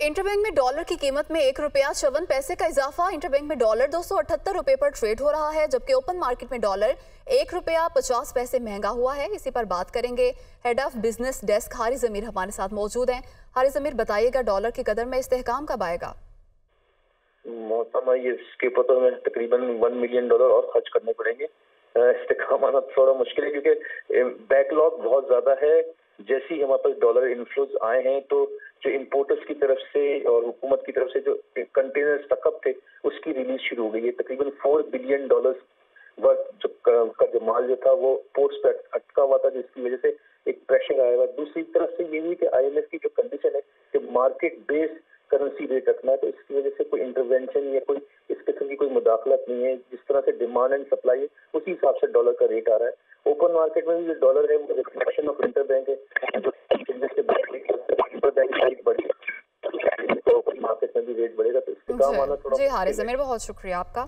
Interbank में dollar की कीमत में एक रुपया चौवन पैसे का इजाफा। इंटरबैंक में डॉलर दो सौ अठहत्तर रुपए पर ट्रेड हो रहा है, जबकि ओपन मार्केट में डॉलर एक रुपया पचास पैसे महँगा हुआ है। इसी पर बात करेंगे। हेड ऑफ़ बिज़नेस डेस्क हारी जमीर हमारे साथ मौजूद हैं। हारी जमीर, बताइएगा डॉलर की कदर में इस्तेकाम कब आएगा? मौसम ये इसके ऊपर तो हमें तकरीबन वन मिलियन डॉलर और खर्च करने पड़ेंगे। इस्तेकाम आना थोड़ा मुश्किल है, क्योंकि बैकलॉग बहुत ज़्यादा है। जैसे ही हमारे पास डॉलर इन्फ्लोज आए हैं तो जो इम्पोर्टर्स की तरफ़ से और हुकूमत की तरफ़ से जो कंटेनर स्टकअप थे, उसकी रिलीज़ शुरू हो गई है। तकरीबन फोर बिलियन डॉलर वर्थ जो का जो माल जो था, वो पोर्ट्स पे अटका हुआ था, जिसकी वजह से एक प्रेशर आया हुआ। दूसरी तरफ़ से ये हुई कि आईएमएफ की जो कंडीशन है कि मार्केट बेस्ड करेंसी रेट रखना है तो इसकी वजह से कोई इंटरवेंशन या कोई इस किस्म की कोई मुदाखलत नहीं है। जिस तरह से डिमांड एंड सप्लाई है, उसी हिसाब से डॉलर का रेट आ रहा है। ओपन मार्केट में भी जो डॉलर है, वो रिफ्लेक्शन ऑफ़ इंटर बैंक है ओपन मार्केट में भी रेट बढ़ेगा तो इसके काम आना थोड़ा जी हारिस बहुत शुक्रिया आपका।